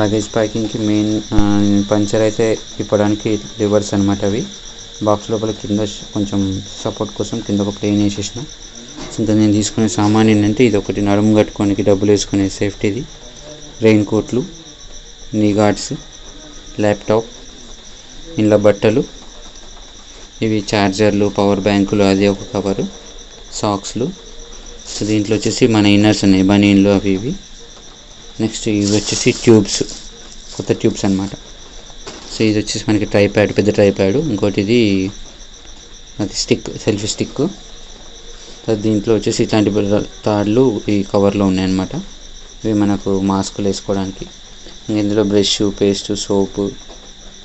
Luggage ప్యాకింగ్కి main puncture అయితే ఇప్పడానికి levers అనమాట అవి. బాక్స్ లోపల కింద కొంచెం సపోర్ట్ కోసం కింద ఒక ప్లేన్ వేసేసిన. సో నేను తీసుకునే సామాన్ ఏంటంటే ఇది ఒకటి నడుము కట్టుకోనికి డబ్బులు వేసుకునే సేఫ్టీది. రెయిన్ కోట్లు నీ గార్డ్స్ ల్యాప్టాప్ ఇంట్లో బట్టలు ఇవి ఛార్జర్లు పవర్ బ్యాంకులు అది ఒక కవరు సాక్స్లు. సో దీంట్లో వచ్చేసి మన ఇన్నర్స్ ఉన్నాయి బనీన్లు అవి ఇవి. నెక్స్ట్ ఇవి వచ్చేసి ట్యూబ్స్ కొత్త ట్యూబ్స్ అనమాట సో ఇది వచ్చేసి మనకి ట్రై ప్యాడ్ పెద్ద ట్రై ప్యాడ్ ఇంకోటి ఇది అది స్టిక్ సెల్ఫీ స్టిక్. దీంట్లో వచ్చేసి ఇట్లాంటి తాళ్ళు ఈ కవర్లో ఉన్నాయన్నమాట. ఇవి మనకు మాస్కులు వేసుకోవడానికి. ఇందులో బ్రష్ పేస్ట్ సోపు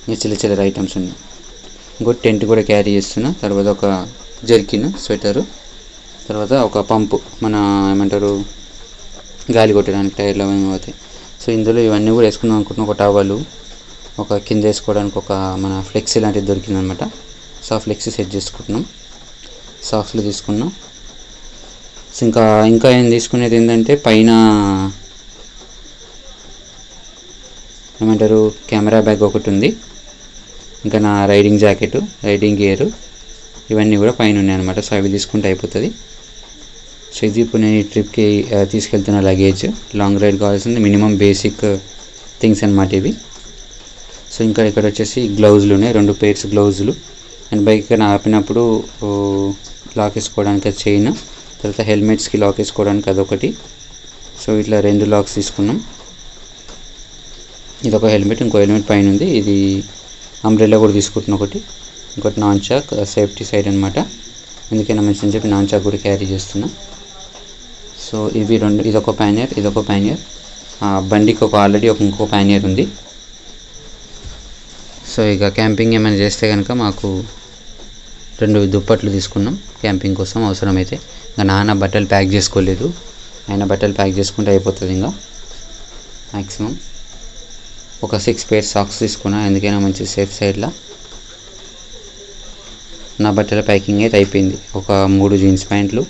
ఇంకా చిల్ల చిల్లర ఐటమ్స్ ఉన్నాయి. ఇంకోటి టెంట్ కూడా క్యారీ చేస్తున్నా. తర్వాత ఒక జర్కిన్ స్వెటరు. తర్వాత ఒక పంపు మన ఏమంటారు గాలి కొట్టడానికి టైర్లు అవన్నీ అవుతాయి సో ఇందులో ఇవన్నీ కూడా వేసుకుందాం అనుకుంటున్నా. ఒక టవలు ఒక కింద వేసుకోవడానికి ఒక మన ఫ్లెక్సీ లాంటిది దొరికిందనమాట. సో ఆ ఫ్లెక్సీ సెట్ చేసుకుంటున్నాం. సాఫ్ట్లు తీసుకున్నాం. సో ఇంకా ఇంకా ఏం తీసుకునేది ఏంటంటే పైన ఏమంటారు కెమెరా బ్యాగ్ ఒకటి ఉంది. ఇంకా నా రైడింగ్ జాకెట్ రైడింగ్ గేరు ఇవన్నీ కూడా పైన ఉన్నాయి అనమాట. సో అవి తీసుకుంటే అయిపోతుంది. సో ఇది ఇప్పుడు నేను ఈ ట్రిప్కి తీసుకెళ్తున్న లగేజ్ లాంగ్ రైడ్ కావాల్సింది మినిమం బేసిక్ థింగ్స్ అనమాట ఇవి. సో ఇంకా ఇక్కడ వచ్చేసి గ్లౌజులు ఉన్నాయి రెండు పేర్స్ గ్లౌజులు అండ్ బైక్ ఆపినప్పుడు లాక్ వేసుకోవడానికి అది చైన్ తర్వాత హెల్మెట్స్కి లాక్ వేసుకోవడానికి అదొకటి. సో ఇట్లా రెండు లాక్స్ తీసుకున్నాం. ఇది ఒక హెల్మెట్ ఇంకో హెల్మెట్ పైన ఉంది. ఇది అంబ్రెల్లా కూడా తీసుకుంటున్నా ఒకటి. ఇంకోటి నాన్ చాక్ సేఫ్టీ సైడ్ అనమాట ఎందుకైనా మంచిదని చెప్పి నాన్ చాక్ కూడా క్యారీ చేస్తున్నాను సో ఇవి రెండు ఇదొక ప్యానియర్ ఇదొక ప్యానియర్ బండికి ఒక ఆల్రెడీ ఒక ఇంకో ప్యానియర్ ఉంది. సో ఇక క్యాంపింగ్ ఏమైనా చేస్తే కనుక మాకు రెండు దుప్పట్లు తీసుకున్నాం క్యాంపింగ్ కోసం అవసరమైతే. ఇంకా నాన్న బట్టలు ప్యాక్ చేసుకోలేదు. ఆయన బట్టలు ప్యాక్ చేసుకుంటే అయిపోతుంది ఇంకా. మ్యాక్సిమం ఒక సిక్స్ పేర్ సాక్స్ తీసుకున్నా ఎందుకైనా మంచి సేఫ్ సైడ్లో నా బట్టల ప్యాకింగ్ అయితే అయిపోయింది. ఒక మూడు జీన్స్ ప్యాంట్లు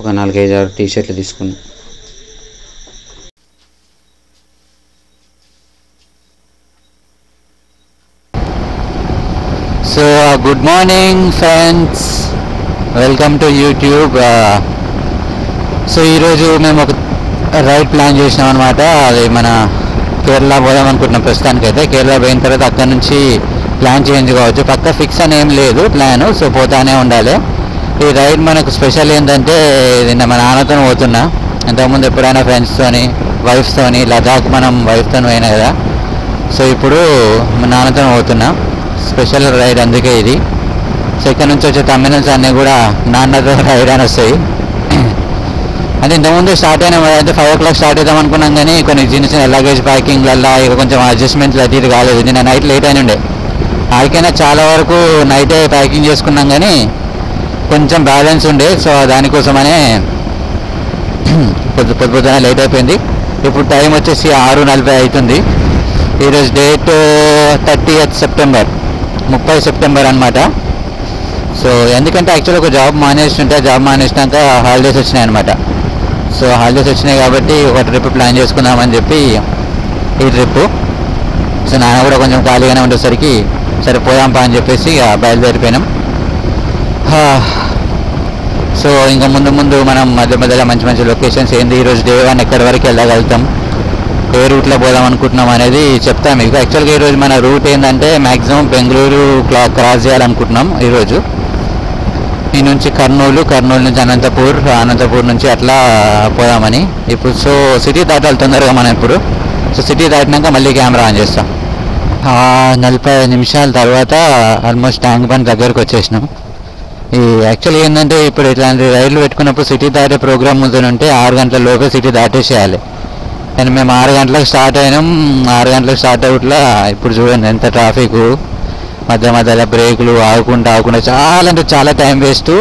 ఒక నాలుగైదు ఆరు టీ షర్ట్లు తీసుకున్నాం so good morning friends welcome to YouTube so ఈరోజు మేము ఒక రైడ్ ప్లాన్ చేసినాం అనమాట అది మన కేరళ పోదాం అనుకుంటున్నాం ప్రస్తుతానికి అయితే కేరళ పోయిన తర్వాత అక్కడ నుంచి ప్లాన్ చేంజ్ కావచ్చు. పక్క ఫిక్స్ అని ఏం లేదు ప్లాన్ సో పోతానే ఉండాలి. ఈ రైడ్ మనకు స్పెషల్ ఏంటంటే నిన్న మా నాన్నతో పోతున్నా. ఇంతకుముందు ఎప్పుడైనా ఫ్రెండ్స్తోని వైఫ్తోని లదాఖ్ మనం వైఫ్తో పోయినా కదా. సో ఇప్పుడు మా నాన్నతో పోతున్నా. స్పెషల్ రైడ్ అందుకే ఇది. సో ఇక్కడ నుంచి వచ్చే తమిళన్స్ అన్నీ కూడా నాన్నతో రైడ్ అని వస్తాయి. అంటే ఇంతకుముందు స్టార్ట్ అయినా అయితే ఫైవ్ ఓ క్లాక్ స్టార్ట్ అవుదాం అనుకున్నాం కానీ కొన్ని చిన్న చిన్న లగేజ్ ప్యాకింగ్లల్లా ఇక కొంచెం అడ్జస్ట్మెంట్లు అది ఇది కాలేదు. నిన్న నైట్ లేట్ అయిన ఉండే ఆడికైనా చాలా వరకు నైటే ప్యాకింగ్ చేసుకున్నాం కానీ కొంచెం బ్యాలెన్స్ ఉండే సో దానికోసమనే పొద్దు పొద్దు పొద్దున లేట్ అయిపోయింది. ఇప్పుడు టైం వచ్చేసి ఆరు నలభై అవుతుంది ఈరోజు డేట్ థర్టీ సెప్టెంబర్ ముప్పై సెప్టెంబర్ అనమాట సో ఎందుకంటే యాక్చువల్ ఒక జాబ్ మానేస్తుంటే జాబ్ మానేసినాక హాలిడేస్ వచ్చినాయి అనమాట సో హాలిడేస్ వచ్చినాయి కాబట్టి ఒక ట్రిప్ ప్లాన్ చేసుకుందామని చెప్పి ఈ ట్రిప్. సో నాన్న కూడా కొంచెం ఖాళీగానే ఉండేసరికి సరే పోదాంపా అని చెప్పేసి బయలుదేరిపోయినాం. సో ఇంకా ముందు ముందు మనం మధ్య మధ్యలో మంచి మంచి లొకేషన్స్ ఏంది? ఈరోజు డే వన్ ఎక్కడి వరకు వెళ్ళగలుగుతాం? ఏ రూట్లో పోదాం అనుకుంటున్నాం అనేది చెప్తాం మీకు. యాక్చువల్గా ఈరోజు మన రూట్ ఏంటంటే మ్యాక్సిమం బెంగళూరు క్లా క్రాస్ చేయాలనుకుంటున్నాం ఈరోజు. ఈ నుంచి కర్నూలు కర్నూలు నుంచి అనంతపూర్ అనంతపూర్ నుంచి అట్లా పోదామని. ఇప్పుడు సో సిటీ దాటాలి తొందరగా మనం ఇప్పుడు. సో సిటీ దాటినాక మళ్ళీ కెమెరా ఆన్ చేస్తాం. నలభై నిమిషాల తర్వాత ఆల్మోస్ట్ ట్యాంక్ బండ్ దగ్గరకు వచ్చేసినాం. ఈ యాక్చువల్లీ ఏంటంటే ఇప్పుడు ఇట్లాంటి రైళ్ళు పెట్టుకున్నప్పుడు సిటీ దాటే ప్రోగ్రామ్ ఉంటే ఆరు గంటల లోపే సిటీ దాటేసేయాలి. కానీ మేము ఆరు గంటలకు స్టార్ట్ అయినాం ఆరు గంటలకు స్టార్ట్ అవుట్లా ఇప్పుడు చూడండి ఎంత ట్రాఫిక్ మధ్య మధ్యలో బ్రేకులు ఆగకుండా ఆగకుండా చాలా అంటే చాలా టైం వేస్ట్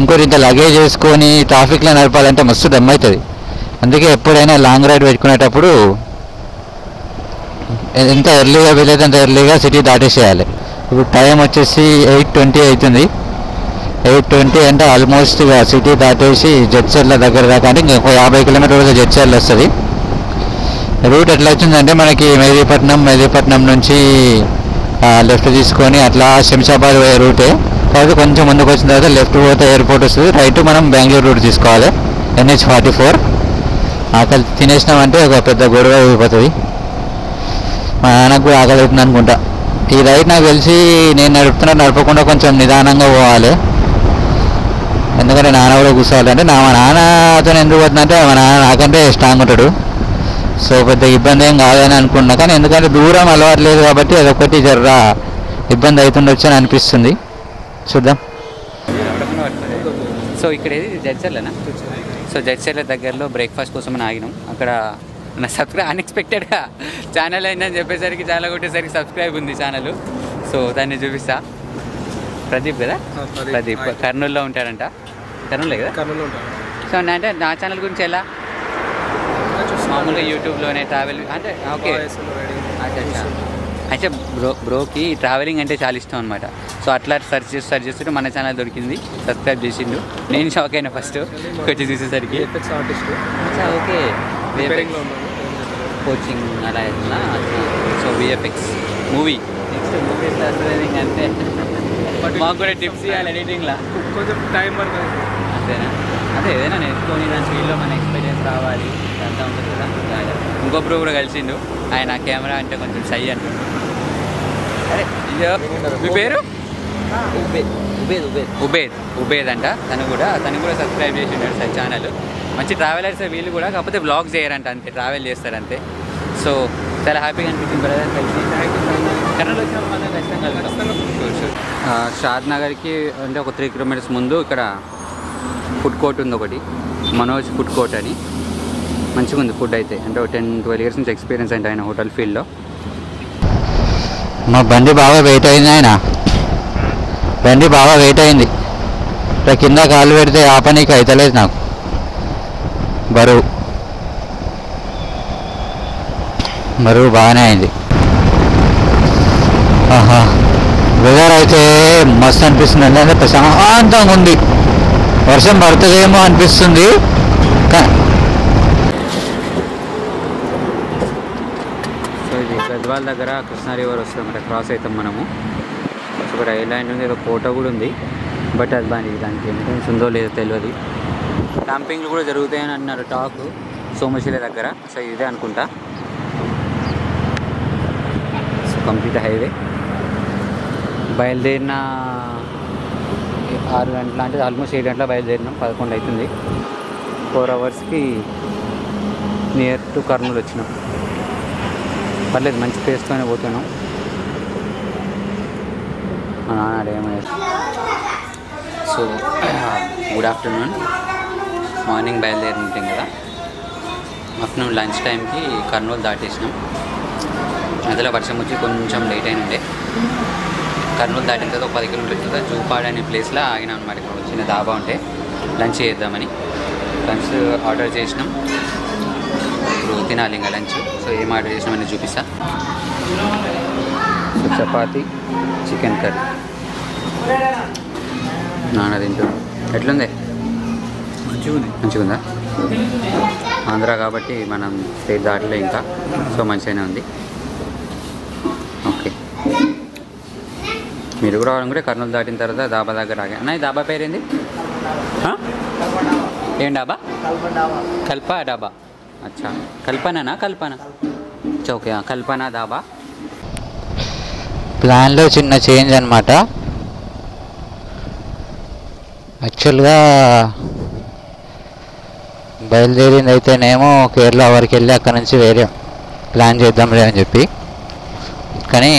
ఇంకోటి ఇంత లగేజ్ వేసుకొని ట్రాఫిక్లో నడపాలంటే మస్తు దమ్ అవుతుంది అందుకే ఎప్పుడైనా లాంగ్ రైడ్ పెట్టుకునేటప్పుడు ఎంత ఎర్లీగా వెళ్ళేది అంత ఎర్లీగా సిటీ దాటేసేయాలి. ఇప్పుడు టైం వచ్చేసి ఎయిట్ ట్వంటీ అవుతుంది. ఎయిట్ ట్వంటీ అంటే ఆల్మోస్ట్ ఇక సిటీ దాటేసి జడ్చర్ల దగ్గర దాకా అంటే ఇంకొక యాభై కిలోమీటర్ల జడ్చర్లు వస్తుంది. రూట్ ఎట్లా వచ్చిందంటే మనకి మెహదీపట్నం మెహదీపట్నం నుంచి లెఫ్ట్ తీసుకొని అట్లా శంషాబాద్ పోయే రూటే. కాబట్టి కొంచెం ముందుకు వచ్చిన తర్వాత లెఫ్ట్ పోతే ఎయిర్పోర్ట్ వస్తుంది. రైట్ మనం బెంగళూరు రూట్ తీసుకోవాలి. NH forty four. ఆకలి తినేసినామంటే ఒక పెద్ద గొడవ అయిపోతుంది. మా నాన్నకు కూడా ఆకలి అవుతుంది అనుకుంటా. ఈ రైట్ నాకు తెలిసి నేను నడుపుతున్నా నడపకుండా కొంచెం నిదానంగా పోవాలి. ఎందుకంటే నాన్న కూడా కూర్చోవాలి అంటే నా మా నాన్నతో ఎందుకు పోతుందంటే మా నాన్న నాకంటే స్ట్రాంగ్ ఉంటాడు. సో పెద్ద ఇబ్బంది ఏం కాదని అనుకున్నా కానీ ఎందుకంటే దూరం అలవాటు లేదు కాబట్టి అదొకటి జర్ర ఇబ్బంది అవుతుండొచ్చు అని అనిపిస్తుంది. చూద్దాం. సో ఇక్కడ ఏది? జడ్చర్లేనా? సో జడ్చర్ల దగ్గరలో బ్రేక్ఫాస్ట్ కోసం అని ఆగినాం. అక్కడ నా సబ్స్క్రైబ్ అన్ఎక్స్పెక్టెడ్గా ఛానల్ అయిందని చెప్పేసరికి చాలా కొట్టేసరికి సబ్స్క్రైబ్ ఉంది ఛానల్ సో దాన్ని చూపిస్తా. ప్రదీప్ కదా? ప్రదీప్. కర్నూలులో ఉంటాడంట. కర్నూలే కదా కర్నూలు ఉంటాను సో అంటే నా ఛానల్ గురించి ఎలా? మామూలుగా యూట్యూబ్లోనే ట్రావెల్ అంటే ఓకే. అచ్చా. అయితే బ్రో బ్రోకి ట్రావెలింగ్ అంటే చాలా ఇష్టం అనమాట సో అట్లా సెర్చ్ చేసి సెర్చ్ చేస్తుంటే మన ఛానల్ దొరికింది. సబ్స్క్రైబ్ చేసిండు. నేను షాక్ అయినా ఫస్ట్. వచ్చి చూసేసరికి. ఓకే. కోచింగ్ అలా అవుతుందా so VFX movie next movie training అంటే. మాకు కూడా టిప్స్ ఇవ్వాలి ఎడిటింగ్లా కొంచెం టైం పడుతుంది. అంతేనా? అదే ఏదైనా నేర్చుకొని దాని ఫీల్డ్లో మన ఎక్స్పీరియన్స్ రావాలి. అంతా ఉంటుంది కదా. ఇంకో బ్రో కూడా కలిసిండు. ఆయన కెమెరా అంటే కొంచెం సై అంటు. అరే మీ పేరు? ఉబేద్ ఉబేద్. ఉబేద్ ఉబేద్ అంట. తను కూడా తను కూడా సబ్స్క్రైబ్ చేసి ఉన్నాడు సార్ ఛానల్ మంచి ట్రావెలర్స్ వీళ్ళు కూడా. కాకపోతే బ్లాగ్ చేయరంట అంతే ట్రావెల్ చేస్తారు అంతే. సో చాలా హ్యాపీగా అనిపించింది బ్రదర్ కలిసి కర్నూలు వచ్చినప్పుడు మాత్రం ఖచ్చితంగా కలుగుతాం షాద్ నగర్కి అంటే ఒక త్రీ కిలోమీటర్స్ ముందు ఇక్కడ ఫుడ్ కోర్ట్ ఉంది ఒకటి. మనోజ్ ఫుడ్ కోర్ట్ అని. మంచిగా ఉంది ఫుడ్ అయితే. అంటే ఒక టెన్ ట్వెల్వ్ ఇయర్స్ నుంచి ఎక్స్పీరియన్స్ అంటే ఆయన హోటల్ ఫీల్డ్లో. మా బండి బాగా వెయిట్ అయింది ఆయన. బండి బాగా వెయిట్ అయింది. ఇట్లా కింద కాలు పెడితే ఆపనీకి అవుతలేదు నాకు. బరువు. బరువు బాగానే అయింది. ఆహా. వెదర్ అయితే మస్తు అనిపిస్తుంది. అంటే ప్రశాంతంగా ఉంది. వర్షం పడుతుందేమో అనిపిస్తుంది. సో ఇది గద్వాల దగ్గర కృష్ణా రివర్ వస్తుంది అన్నమాట. క్రాస్ అవుతాం మనము. సో ఇక్కడ లైన్ ఉంది. ఏదో కోట కూడా ఉంది. బట్ అది దానికి దానికి ఎంట్రన్స్ ఉందో లేదో తెలియదు. క్యాంపింగ్లు కూడా జరుగుతాయని అన్నారు. టాక్ సోమశిల దగ్గర. సో ఇదే అనుకుంటా. So complete highway. బయలుదేరిన ఆరు గంటల అంటే ఆల్మోస్ట్ ఏడు గంటల బయలుదేరినాం పదకొండు అవుతుంది. ఫోర్ అవర్స్కి నియర్ టు కర్నూలు వచ్చినాం. పర్లేదు మంచి ప్లేస్తోనే పోతున్నాం. మా నాన్న ఏమయ్యారు సో గుడ్ ఆఫ్టర్నూన్. మార్నింగ్ బయలుదేరి ఉంటాం కదా. ఆఫ్టర్నూన్ లంచ్ టైంకి కర్నూలు దాటేసినాం. అందులో వర్షం వచ్చి కొంచెం లేట్ అయిన ఉండే కర్నూలు దాటిన తర్వాత ఒక పది కిలోమీటర్ల తర్వాత జూపాడ్ అనే ప్లేస్లో ఆగినాం అనమాట ఇక్కడ చిన్న దాబా ఉంటే. లంచ్ చేద్దామని. లంచ్ ఆర్డర్ చేసినాం. ఇప్పుడు తినాలి ఇంకా లంచ్. సో ఏం ఆర్డర్ చేసినామని చూపిస్తా. So chapati chicken curry. నాన్న తింటాడు ఎట్లుంది? మంచిగా ఉంది మంచిగా ఉందా ఆంధ్ర కాబట్టి మనం స్టేట్ దాటలే ఇంకా. సో మంచిగానే ఉంది. మీరు కూడా కూడా కర్నూలు దాటిన తర్వాత దాబా దగ్గర ఆగా అన్న దాబా పేరేంది? ఏం డాబా? కల్ప డాబా. అచ్చా. కల్పననా కల్పన? ఓకే. కల్పన దాబా. ప్లాన్లో చిన్న చేంజ్ అనమాట యాక్చువల్గా బయలుదేరింది అయితేనేమో కేరళ వరకు వెళ్ళి అక్కడ నుంచి వేరే ప్లాన్ చేద్దాంలే అని చెప్పి. కానీ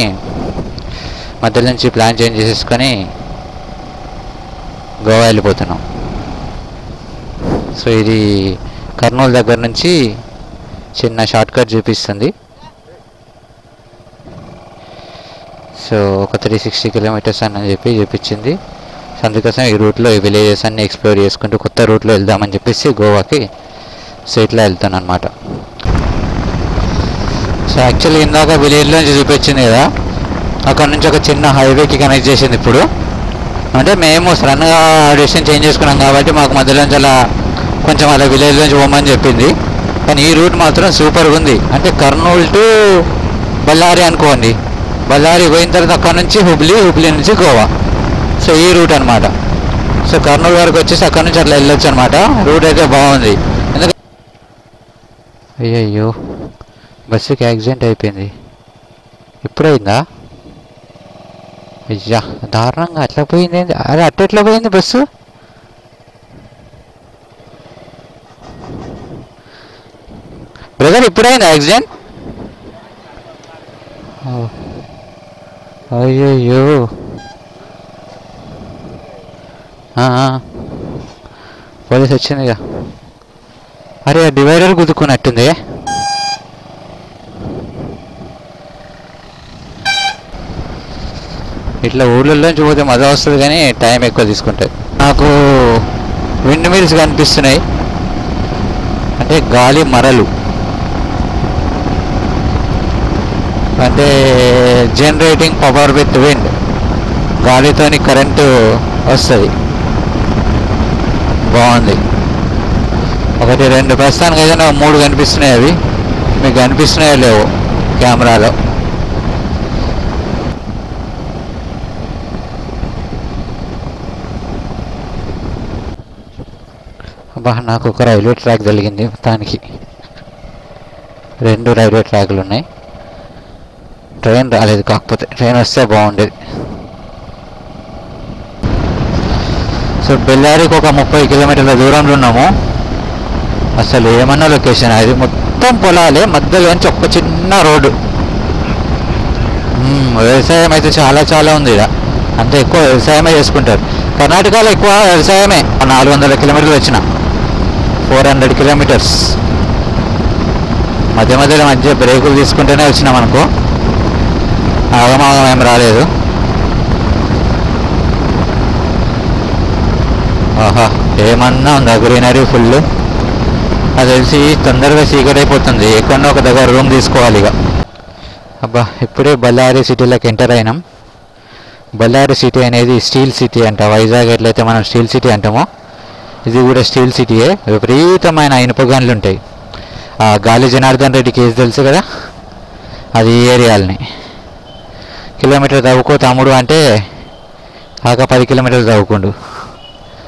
మధ్యలో నుంచి ప్లాన్ చేంజ్ చేసేసుకొని గోవా వెళ్ళిపోతున్నాం. సో ఇది కర్నూలు దగ్గర నుంచి చిన్న షార్ట్కట్ చూపిస్తుంది. సో ఒక త్రీ సిక్స్టీ కిలోమీటర్స్ అని చెప్పి చూపించింది. సో అందుకోసం ఈ రూట్లో ఈ విలేజెస్ అన్ని ఎక్స్ప్లోర్ చేసుకుంటూ కొత్త రూట్లో వెళ్దామని చెప్పేసి గోవాకి సో ఇట్లా వెళ్తాను అనమాట సో యాక్చువల్లీ ఇందాక విలేజ్లో నుంచి చూపించింది కదా అక్కడ నుంచి ఒక చిన్న హైవేకి కనెక్ట్ చేసింది ఇప్పుడు. అంటే మేము సడన్గా డెసిషన్ చేంజ్ చేసుకున్నాం కాబట్టి మాకు మధ్యలో నుంచి అలా కొంచెం అలా విలేజ్ నుంచి పోమని చెప్పింది. కానీ ఈ రూట్ మాత్రం సూపర్గా ఉంది. అంటే కర్నూలు టు బళ్ళారి అనుకోండి. బళ్ళారి పోయిన తర్వాత అక్కడ నుంచి హుబ్లీ హుబ్లీ నుంచి గోవా. సో ఈ రూట్ అనమాట సో కర్నూలు వరకు వచ్చేసి అక్కడ నుంచి అట్లా వెళ్ళొచ్చు అనమాట రూట్ అయితే బాగుంది. ఎందుకంటే అయ్యయ్యో బస్సుకి యాక్సిడెంట్ అయిపోయింది. ఇప్పుడైందా? అయ్యా దారుణంగా అట్లా పోయింది అరే అట్ట ఎట్లా పోయింది బస్సు బ్రదర్ ఇప్పుడైంది యాక్సిడెంట్ అయ్యయ్యో పోలీస్ వచ్చిందిగా అరే డివైడర్ గుద్దుకున్నట్టుంది ఇట్లా ఊళ్ళల్లోంచి పోతే మజా వస్తుంది కానీ టైం ఎక్కువ తీసుకుంటుంది. నాకు విండ్ మిల్స్ కనిపిస్తున్నాయి. అంటే గాలి మరలు. అంటే జనరేటింగ్ పవర్ విత్ విండ్ గాలితోని కరెంటు వస్తుంది. బాగుంది. ఒకటి రెండు ప్రస్తుతానికి ఏదైనా మూడు కనిపిస్తున్నాయి అవి. మీకు కనిపిస్తున్నాయో లేవు కెమెరాలో అబ్బా నాకు ఒక రైల్వే ట్రాక్ జరిగింది మొత్తానికి. రెండు రైల్వే ట్రాక్లు ఉన్నాయి ట్రైన్ రాలేదు కాకపోతే ట్రైన్ వస్తే బాగుండేది. సో బెల్లారికి ఒక ముప్పై కిలోమీటర్ల దూరంలో ఉన్నాము. అసలు ఏమన్నా లొకేషన్? అది మొత్తం పొలాలే మధ్యలో నుంచి ఒక్క చిన్న రోడ్డు. వ్యవసాయం అయితే చాలా చాలా ఉంది ఇలా అంత ఎక్కువ వ్యవసాయమే చేసుకుంటారు. కర్ణాటకలో ఎక్కువ వ్యవసాయమే. నాలుగు వందల కిలోమీటర్లు వచ్చిన. Four hundred kilometres. మధ్య మధ్యలో మధ్య బ్రేకులు తీసుకుంటూనే వచ్చినాం అనుకో. ఆగమాగం ఏం రాలేదు. ఆహా ఏమన్నా ఉందా గ్రీనరీ ఫుల్? అది తెలిసి తొందరగా చీకటి అయిపోతుంది ఎక్కడో ఒక దగ్గర రూమ్ తీసుకోవాలి ఇక. అబ్బా ఇప్పుడే బళ్ళారి సిటీలోకి ఎంటర్ అయినాం. బళ్ళారి సిటీ అనేది స్టీల్ సిటీ అంట. వైజాగ్ ఎట్లయితే మనం స్టీల్ సిటీ అంటామో ఇది కూడా స్టీల్ సిటీయే. విపరీతమైన ఇనుప గన్లు ఉంటాయి ఆ గాలి జనార్దన్ రెడ్డి కేసు తెలుసు కదా? అది ఈ ఏరియాలని. కిలోమీటర్ తవ్వుకో తమ్ముడు అంటే కాక పది కిలోమీటర్లు తవ్వుకుండు.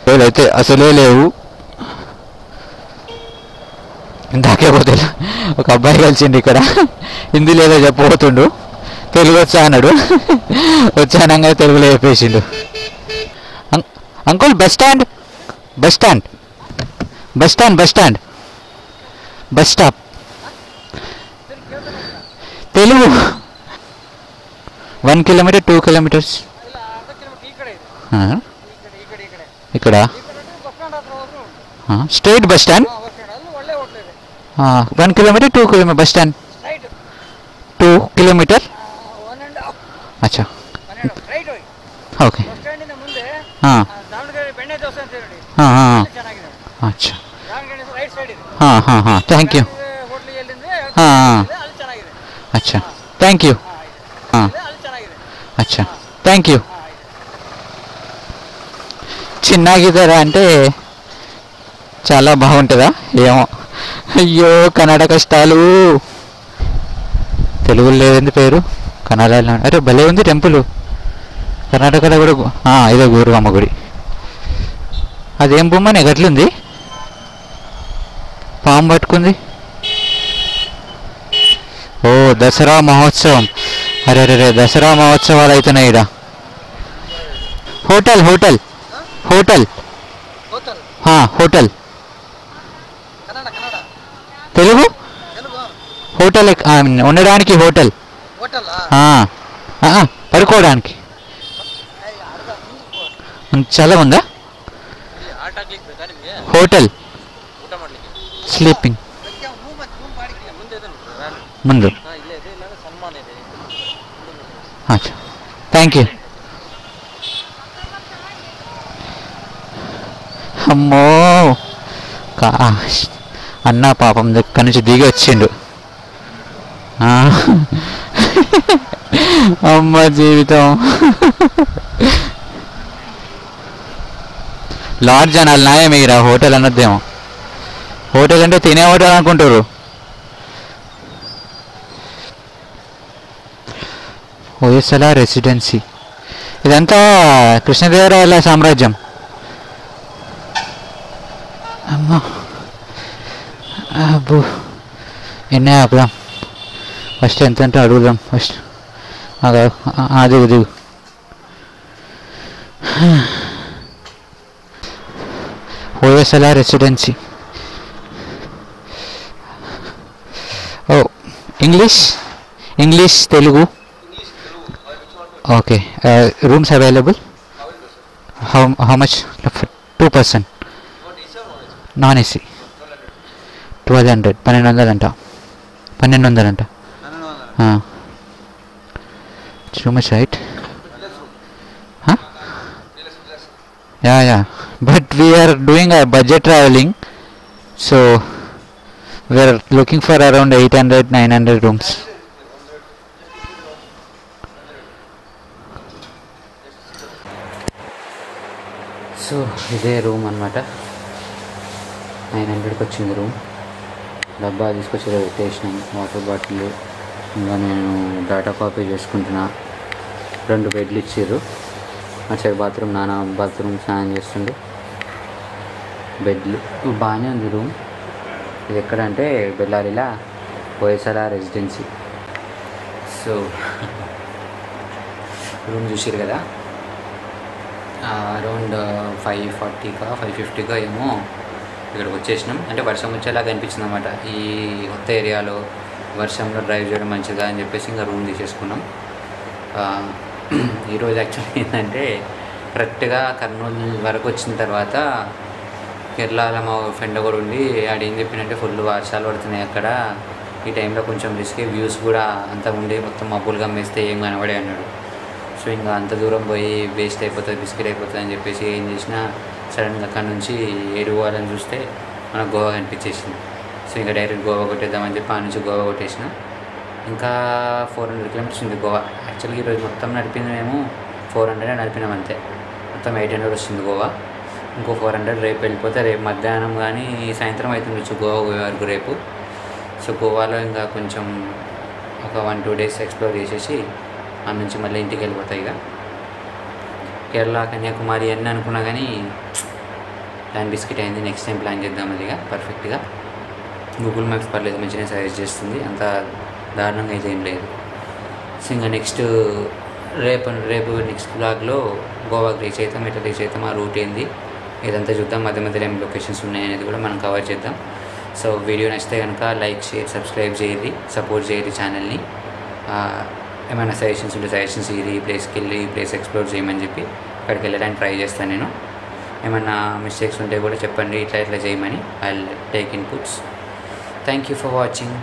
అయితే అసలే లేవు. ఇందాకే పోతే ఒక అబ్బాయి కలిసిండు ఇక్కడ. హిందీ లేదో చెప్పబోతుండు. తెలుగు వచ్చా అన్నాడు. వచ్చానంగా తెలుగులో చెప్పేసిండు. Uncle bus stand bus stand bus stand bus stand bus stop Telugu one kilometre two kilometres ఇక్కడ straight bus stand one kilometre two kilometre bus stand two kilometre అచ్చా ఓకే ಮುಂದೆ ಹಾಂ ದಾವಣಗೆರೆ ಬೆಣ್ಣೆ ದೋಸೆ ಅಂತ ಹೇಳಿ ಹಾಂ ಹಾಂ ಚೆನ್ನಾಗಿದೆ ಅಚ್ಚಾ ದಾವಣಗೆರೆ ರೈಟ್ ಸೈಡ್ ಇದೆ ಹಾಂ ಹಾಂ ಹಾಂ ಥ್ಯಾಂಕ್ ಯು ಹೋಟ್ಲಿಗೆ ಎಲ್ಲಿಂದ್ರೆ ಹಾಂ ಹಾಂ ಅಲ್ಲಿ ಚೆನ್ನಾಗಿದೆ ಅಚ್ಚಾ ಥ್ಯಾಂಕ್ ಯು ಹಾಂ ಅಲ್ಲಿ ಚೆನ್ನಾಗಿದೆ అచ్చా థ్యాంక్ యూ చిన్నగిదరా అంటే చాలా బాగుంటుందా ఏమో అయ్యో కన్నడ కష్టాలు తెలుగులో లేదండి పేరు కన్నడలో అరే భలే ఉంది టెంపుల్ కర్ణాటకలో కూడా గు- ఆ, ఇదే గూరుగమ్మ గుడి అదేం బొమ్మ? నెగట్లుంది. పాము పట్టుకుంది. ఓ దసరా మహోత్సవం. అరే రే దసరా మహోత్సవాలు అవుతున్నాయి ఇదా hotel hotel. Hotel. Hotel? Telugu? Hotel ఉండడానికి హోటల్. పడుకోవడానికి. చాలా ఉందా? ಆಟ ಹಾಕ್ಲಿಕ್ಕೆ ಬೇಕಾ ನಿಮಗೆ హోటల్ ಊಟ ಮಾಡ್ಲಿಕ್ಕೆ స్లీపింగ్ ರೂಮ್ ರೂಮ್ ಬಾಡಿಗೆ ಮುಂದೆ ಇದೆ ನೋಡ್ರಿ ವ್ಯಾನ್ ముందు ಹಾಂ ಇಲ್ಲೇ ಇದೆ ಇಲ್ಲ ಸನ್ಮಾನ ಇದೆ అచ్చా థ్యాంక్ యూ అమ్మో కాష్ అన్న పాపం దగ్గర నుంచి దిగి వచ్చిండు ఆ. అమ్మ జీవితం లాడ్జ్ అనాలి మీరు మీరా హోటల్ అనొద్దేమో హోటల్ అంటే తినే హోటల్ అనుకుంటారు హోయసల రెసిడెన్సీ. ఇదంతా కృష్ణదేవరాయల సామ్రాజ్యం. అమ్మా. అబ్బో. ఎన్నే ఆపుదాం. ఫస్ట్ ఎంత అంటే అడుగుదాం ఫస్ట్. అది దిగు దిగు Hoysala residency oh English English Telugu okay rooms available how how much two person non AC twelve hundred పన్నెండు వందలంట. పన్నెండు వందలంట. Too much right yeah yeah but we're doing a budget travelling so we're looking for around eight hundred nine hundred rooms so ఇదే room అనమాట nine హండ్రెడ్కి వచ్చింది room డబ్బా తీసుకొచ్చి ఇలా వాటర్ బాటిల్ ఇంకా నేను డాటా కాపీ చేసుకుంటున్నా. రెండు బెడ్లు ఇచ్చారు. సైడ్ బాత్రూమ్ నాన్న బాత్రూమ్ స్నానం చేస్తుండే. బెడ్లు బాగానే ఉంది రూమ్. ఇది ఎక్కడంటే బెల్లారిలా వైఎస్ఆర్ఆర్ రెసిడెన్సీ. సో రూమ్ చూసారు కదా? అరౌండ్ ఫైవ్ ఫార్టీగా ఫైవ్ ఫిఫ్టీగా ఏమో ఇక్కడికి వచ్చేసినాం. అంటే వర్షం వచ్చేలాగా అనిపించింది అనమాట ఈ కొత్త ఏరియాలో వర్షంలో డ్రైవ్ చేయడం మంచిదా అని చెప్పేసి ఇంకా రూమ్ తీసేసుకున్నాం. ఈరోజు యాక్చువల్లీ ఏంటంటే కరెక్ట్గా కర్నూలు వరకు వచ్చిన తర్వాత కేరళలో మా ఫ్రెండ్ ఒకడు ఉండి ఆడు ఏం చెప్పినంటే ఫుల్ వర్షాలు పడుతున్నాయి అక్కడ. ఈ టైంలో కొంచెం రిస్క్ వ్యూస్ కూడా అంతా ఉండి మొత్తం మబ్బులు మేస్తే ఏం కనబడే అన్నాడు. సో ఇంకా అంత దూరం పోయి వేస్ట్ అయిపోతుంది బిస్కెట్ అయిపోతుంది అని చెప్పేసి ఏం చేసినా సడన్గా అక్కడ నుంచి ఏడు పోవాలని చూస్తే మనకు గోవా కనిపించేసింది. సో ఇంకా డైరెక్ట్ గోవా కొట్టేద్దామని చెప్పి ఆ నుంచి గోవా కొట్టేసిన. ఇంకా ఫోర్ హండ్రెడ్ కిలోమీటర్స్ ఉంది గోవా. యాక్చువల్గా ఈరోజు మొత్తం నడిపింది మేము ఫోర్ హండ్రెడ్ నడిపినాం అంతే. మొత్తం ఎయిట్ హండ్రెడ్ వస్తుంది గోవా. ఇంకో ఫోర్ హండ్రెడ్ రేపు వెళ్ళిపోతే రేపు మధ్యాహ్నం కానీ సాయంత్రం అవుతుంది గోవా పోయే వరకు రేపు. సో గోవాలో ఇంకా కొంచెం ఒక వన్ టూ డేస్ ఎక్స్ప్లోర్ చేసేసి ఆ నుంచి మళ్ళీ ఇంటికి వెళ్ళిపోతాయి ఇక. కేరళ కన్యాకుమారి అన్నీ అనుకున్నా కానీ ప్లాన్ బిస్కెట్ అయింది. నెక్స్ట్ టైం ప్లాన్ చేద్దాం అది ఇక. పర్ఫెక్ట్గా గూగుల్ మ్యాప్స్ పర్లేదు మంచిగా సజెస్ట్ చేస్తుంది. అంత దారుణంగా అయితే ఏం లేదు. సో ఇంకా నెక్స్ట్ రేపు రేపు నెక్స్ట్ బ్లాగ్లో గోవాకి రీచ్ అవుతాం ఎట్లా రీచ్ అవుతాం ఆ రూట్ ఏంది? ఇదంతా చూద్దాం. మధ్య మధ్యలో ఏం లొకేషన్స్ ఉన్నాయనేది కూడా మనం కవర్ చేద్దాం. సో వీడియో నచ్చితే కనుక లైక్ షేర్ సబ్స్క్రైబ్ చేయండి సపోర్ట్ చేయండి ఛానల్ని ఏమైనా సజెషన్స్ ఉంటే సజెషన్స్ ఇది ఈ ప్లేస్కి వెళ్ళి ఈ ప్లేస్ ఎక్స్ప్లోర్ చేయమని చెప్పి అక్కడికి వెళ్ళడానికి ట్రై చేస్తాను నేను. ఏమైనా మిస్టేక్స్ ఉంటే కూడా చెప్పండి ఇట్లా ఇట్లా చేయమని. I take inputs thank you for watching